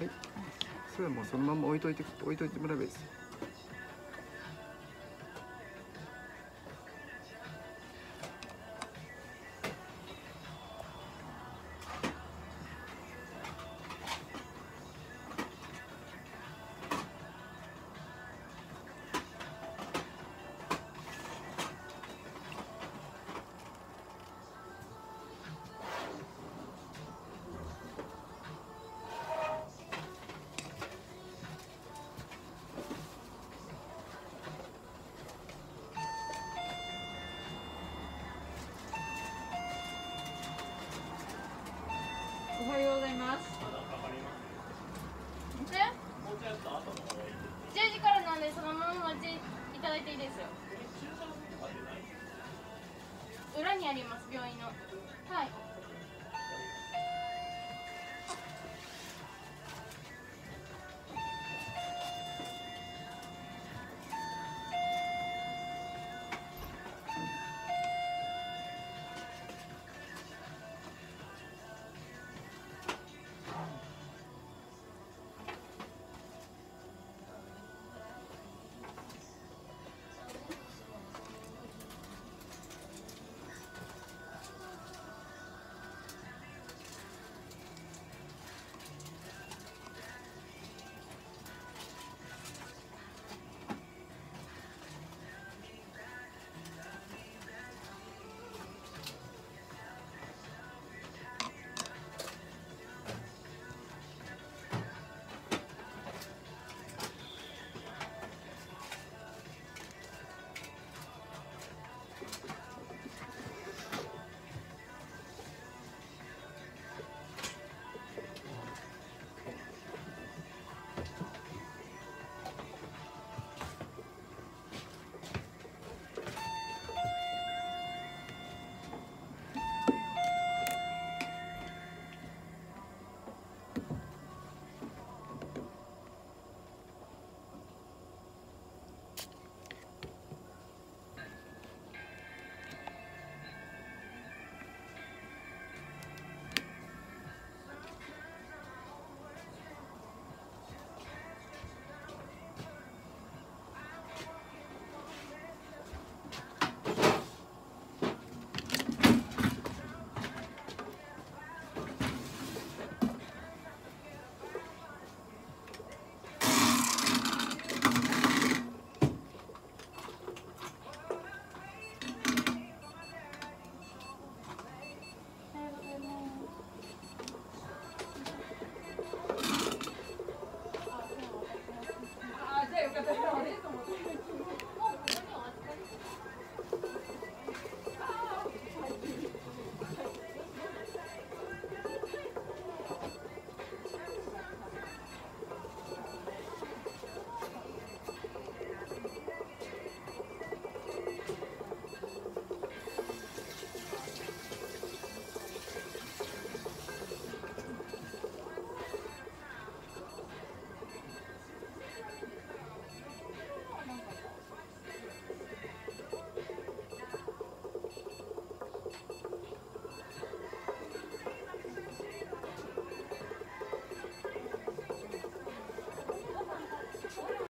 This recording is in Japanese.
はい。それはもうそのまま置いといて置いといてもらえばいいです。おはようございます。で10時からなんでそのままお待ちいただいていいですよ。裏にあります病院の。はい